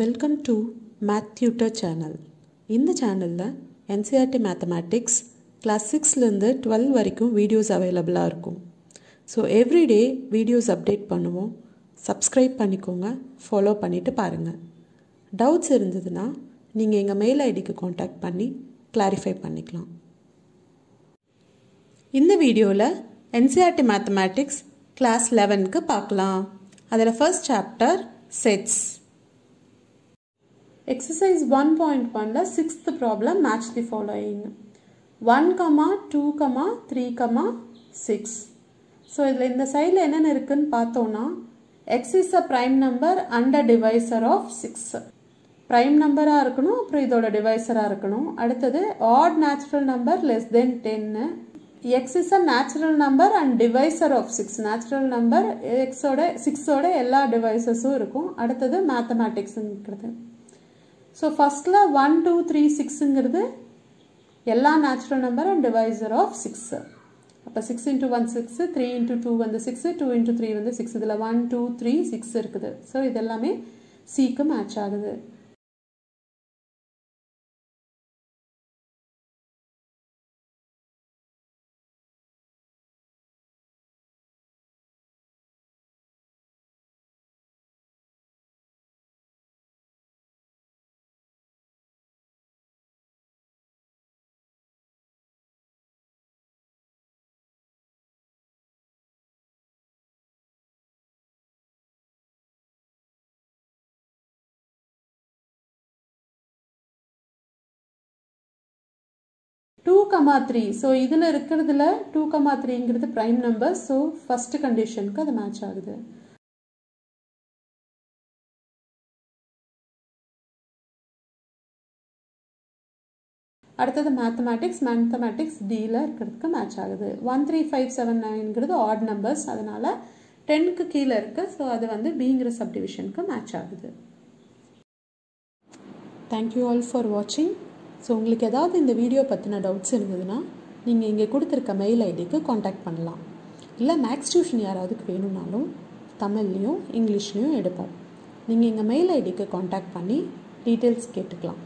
Welcome to math tutor channel இந்த சேனலில் NCERT mathematics class சிக்ஸ்லேருந்து டுவெல் வரைக்கும் வீடியோஸ் அவைலபிளாக இருக்கும். ஸோ எவ்ரிடே வீடியோஸ் அப்டேட் பண்ணுவோம். சப்ஸ்கிரைப் பண்ணிக்கோங்க. ஃபாலோ பண்ணிவிட்டு பாருங்கள் டவுட்ஸ் இருந்ததுன்னா நீங்கள் எங்கள் மெயில் ஐடிக்கு காண்டாக்ட் பண்ணி கிளாரிஃபை பண்ணிக்கலாம். இந்த வீடியோவில் என்சிஆர்டி மேத்தமேட்டிக்ஸ் கிளாஸ் லெவனுக்கு பார்க்கலாம். அதில் first chapter sets exercise one point ஒனில் sixth problem match the following one comma two comma three comma six so இதில் இந்த சைடில் என்னென்ன இருக்குன்னு பார்த்தோன்னா x is a prime number and a divisor of six prime நம்பராக இருக்கணும் அப்புறம் இதோட டிவைசராக இருக்கணும். அடுத்தது odd natural number less than ten x is a natural number and divisor of six natural number எக்ஸோட சிக்ஸோட எல்லா டிவைசஸும் இருக்கும். அடுத்தது மேத்தமேட்டிக்ஸுங்கிறது ஸோ ஃபஸ்ட்டில் ஒன் டூ த்ரீ சிக்ஸுங்கிறது எல்லா natural number and divisor of six அப்போ six into one six three into two வந்து சிக்ஸு டூ இன்ட்டு த்ரீ வந்து சிக்ஸ் இதில் ஒன் டூ த்ரீ சிக்ஸ் இருக்குது. ஸோ இது எல்லாமே சிக்கு மேட்ச் ஆகுது. டூ கமா த்ரீ ஸோ இதில் இருக்கிறதுல டூ கமா த்ரீங்கிறது ப்ரைம் நம்பர் ஸோ ஃபஸ்ட்டு கண்டிஷனுக்கு அது மேட்ச் ஆகுது. அடுத்தது மேத்தமேட்டிக்ஸ் மேத்தமேட்டிக்ஸ் டியில் இருக்கிறதுக்கு மேட்ச் ஆகுது. ஒன் த்ரீ ஃபைவ் செவன் நைன்ங்கிறது ஆட் நம்பர்ஸ் அதனால் டென்க்கு கீழே இருக்குது ஸோ அது வந்து பிங்கிற சப்டிவிஷனுக்கு மேட்ச் ஆகுது. தேங்க்யூ ஆல் ஃபார் வாட்சிங் ஸோ உங்களுக்கு ஏதாவது இந்த வீடியோ பற்றின டவுட்ஸ் இருந்ததுன்னா நீங்கள் இங்கே கொடுத்துருக்க மெயில் ஐடிக்கு காண்டாக்ட் பண்ணலாம். இல்லை மேக்ஸ் டியூஷன் யாராவதுக்கு வேணும்னாலும் தமிழ்லேயும் இங்கிலீஷ்லேயும் எடுப்போம். நீங்கள் எங்கள் மெயில் ஐடிக்கு காண்டாக்ட் பண்ணி டீட்டெயில்ஸ் கேட்டுக்கலாம்.